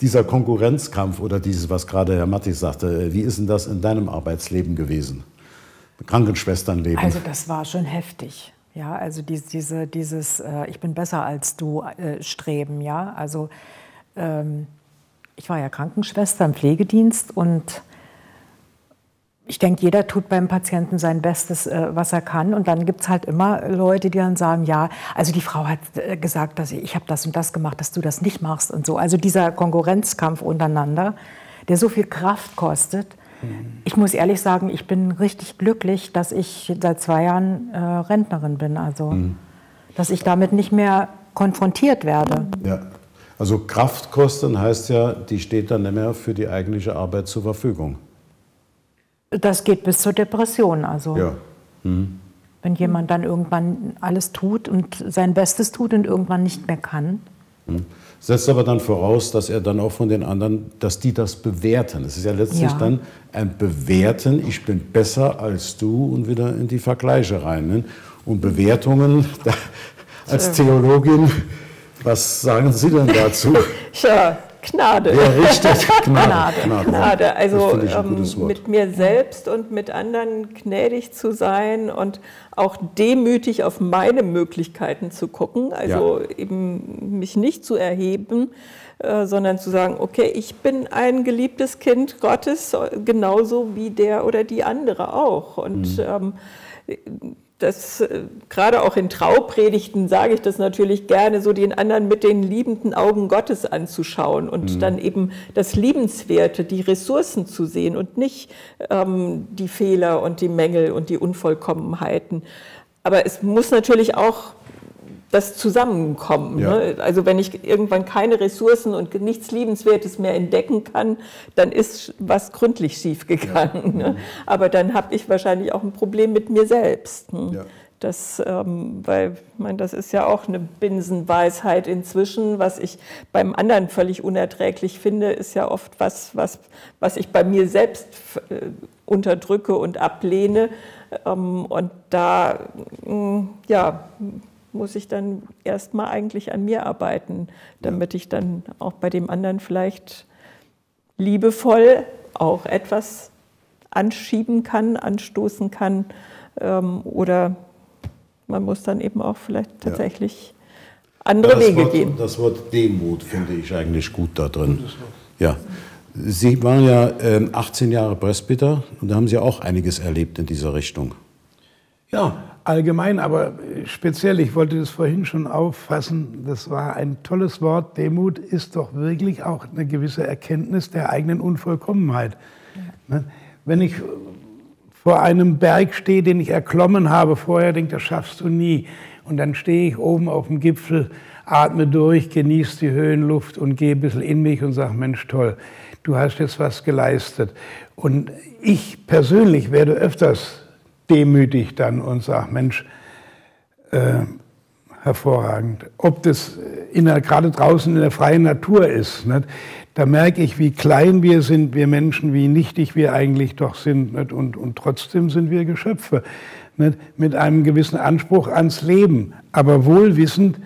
dieser Konkurrenzkampf oder dieses, was gerade Herr Mattis sagte, wie ist denn das in deinem Arbeitsleben gewesen? Krankenschwesternleben? Also das war schon heftig. Ja, also diese, diese, dieses äh, Ich bin besser als du äh, Streben, ja. Also ähm, ich war ja Krankenschwester im Pflegedienst und ich denke, jeder tut beim Patienten sein Bestes, äh, was er kann. Und dann gibt es halt immer Leute, die dann sagen, ja, also die Frau hat äh, gesagt, dass ich, ich habe das und das gemacht, dass du das nicht machst und so. Also dieser Konkurrenzkampf untereinander, der so viel Kraft kostet. Mhm. Ich muss ehrlich sagen, ich bin richtig glücklich, dass ich seit zwei Jahren äh, Rentnerin bin. Also, mhm. dass ich damit nicht mehr konfrontiert werde. Ja. Also Kraft kosten heißt ja, die steht dann nicht mehr für die eigentliche Arbeit zur Verfügung. Das geht bis zur Depression. Also. Ja. Mhm. Wenn jemand dann irgendwann alles tut und sein Bestes tut und irgendwann nicht mehr kann. Hm. Setzt aber dann voraus, dass er dann auch von den anderen, dass die das bewerten. Es ist ja letztlich ja. dann ein Bewerten, ich bin besser als du und wieder in die Vergleiche rein. Ne? Und Bewertungen, als Theologin, was sagen Sie denn dazu? ja, Gnade. Ja, richtig. Gnade. Gnade. Gnade. Also ähm, mit mir selbst und mit anderen gnädig zu sein und auch demütig auf meine Möglichkeiten zu gucken. Also ja. eben mich nicht zu erheben, äh, sondern zu sagen, okay, ich bin ein geliebtes Kind Gottes, genauso wie der oder die andere auch. Und mhm. ähm, das, äh, gerade auch in Traupredigten sage ich das natürlich gerne, so den anderen mit den liebenden Augen Gottes anzuschauen und mhm. dann eben das Liebenswerte, die Ressourcen zu sehen und nicht ähm, die Fehler und die Mängel und die Unvollkommenheiten. Aber es muss natürlich auch das Zusammenkommen. Ja. Ne? Also wenn ich irgendwann keine Ressourcen und nichts Liebenswertes mehr entdecken kann, dann ist was gründlich schiefgegangen. Ja. Ne? Aber dann habe ich wahrscheinlich auch ein Problem mit mir selbst. Ne? Ja. Das, ähm, weil, ich meine, das ist ja auch eine Binsenweisheit inzwischen. Was ich beim anderen völlig unerträglich finde, ist ja oft was, was, was ich bei mir selbst äh, unterdrücke und ablehne. Ähm, und da, mh, mm, ja, muss ich dann erstmal eigentlich an mir arbeiten, damit ja. ich dann auch bei dem anderen vielleicht liebevoll auch etwas anschieben kann, anstoßen kann. Ähm, oder man muss dann eben auch vielleicht tatsächlich ja. andere ja, Wege Wort, gehen. Das Wort Demut finde ich eigentlich gut da drin. Ja. Sie waren ja äh, 18 Jahre Presbyter und da haben Sie auch einiges erlebt in dieser Richtung. Ja, allgemein, aber speziell, ich wollte das vorhin schon auffassen, das war ein tolles Wort. Demut ist doch wirklich auch eine gewisse Erkenntnis der eigenen Unvollkommenheit. Ja. Ne? Wenn ich vor einem Berg stehe, den ich erklommen habe, vorher denke, das schaffst du nie. Und dann stehe ich oben auf dem Gipfel, atme durch, genieße die Höhenluft und gehe ein bisschen in mich und sage, Mensch, toll, du hast jetzt was geleistet. Und ich persönlich werde öfters demütig dann und sage, Mensch, äh, hervorragend. Ob das in der, gerade draußen in der freien Natur ist, nicht? da merke ich, wie klein wir sind, wir Menschen, wie nichtig wir eigentlich doch sind. Nicht? Und, und trotzdem sind wir Geschöpfe nicht? mit einem gewissen Anspruch ans Leben, aber wohl wissend,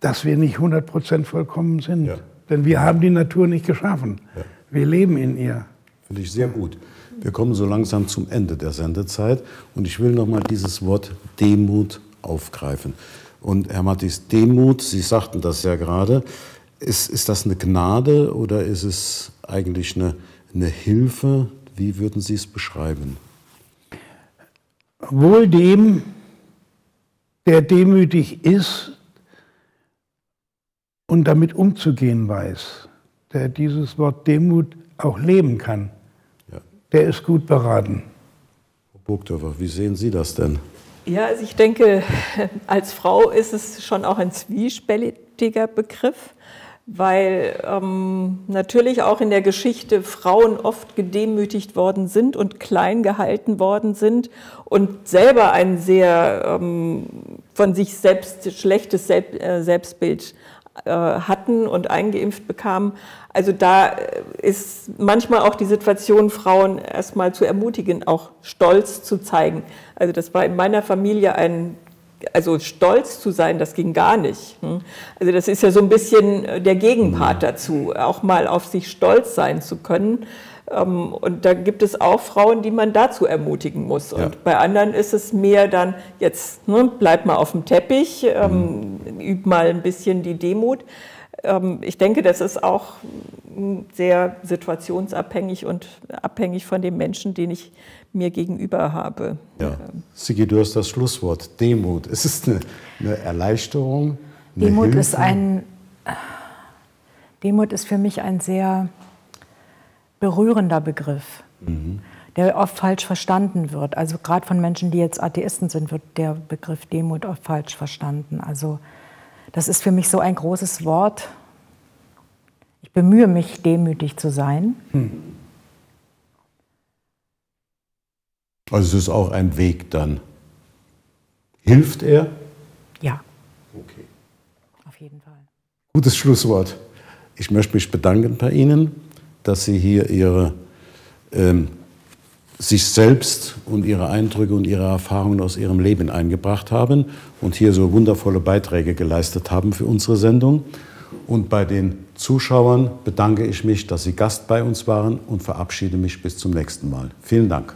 dass wir nicht 100% vollkommen sind. Ja. Denn wir haben die Natur nicht geschaffen. Ja. Wir leben in ihr. Finde ich sehr gut. Wir kommen so langsam zum Ende der Sendezeit und ich will noch mal dieses Wort Demut aufgreifen. Und Herr Mattis, Demut, Sie sagten das ja gerade, ist, ist das eine Gnade oder ist es eigentlich eine, eine Hilfe? Wie würden Sie es beschreiben? Wohl dem, der demütig ist und damit umzugehen weiß, der dieses Wort Demut auch leben kann der ist gut beraten. Frau Burgdorfer, wie sehen Sie das denn? Ja, also ich denke, als Frau ist es schon auch ein zwiespältiger Begriff, weil ähm, natürlich auch in der Geschichte Frauen oft gedemütigt worden sind und klein gehalten worden sind und selber ein sehr ähm, von sich selbst schlechtes äh, Selbstbild äh, hatten und eingeimpft bekamen. Also da äh, ist manchmal auch die Situation, Frauen erstmal zu ermutigen, auch Stolz zu zeigen. Also das war in meiner Familie ein, also stolz zu sein, das ging gar nicht. Hm? Also das ist ja so ein bisschen äh, der Gegenpart dazu, auch mal auf sich stolz sein zu können. Ähm, und da gibt es auch Frauen, die man dazu ermutigen muss. Ja. Und bei anderen ist es mehr dann, jetzt ne, bleib mal auf dem Teppich, ähm, mhm. üb mal ein bisschen die Demut. Ähm, ich denke, das ist auch sehr situationsabhängig und abhängig von dem Menschen, den ich mir gegenüber habe. Ja. Sigi, du hast das Schlusswort, Demut. Es ist eine, eine Erleichterung. Eine Demut Hilfe. ist ein Demut ist für mich ein sehr berührender Begriff, mhm. der oft falsch verstanden wird. Also gerade von Menschen, die jetzt Atheisten sind, wird der Begriff Demut oft falsch verstanden. Also das ist für mich so ein großes Wort. Ich bemühe mich, demütig zu sein. Hm. Also es ist auch ein Weg dann. Hilft er? Ja. Okay. Auf jeden Fall. Gutes Schlusswort. Ich möchte mich bedanken bei Ihnen, dass Sie hier Ihre, ähm, sich selbst und Ihre Eindrücke und Ihre Erfahrungen aus Ihrem Leben eingebracht haben und hier so wundervolle Beiträge geleistet haben für unsere Sendung. Und bei den Zuschauern bedanke ich mich, dass Sie Gast bei uns waren und verabschiede mich bis zum nächsten Mal. Vielen Dank.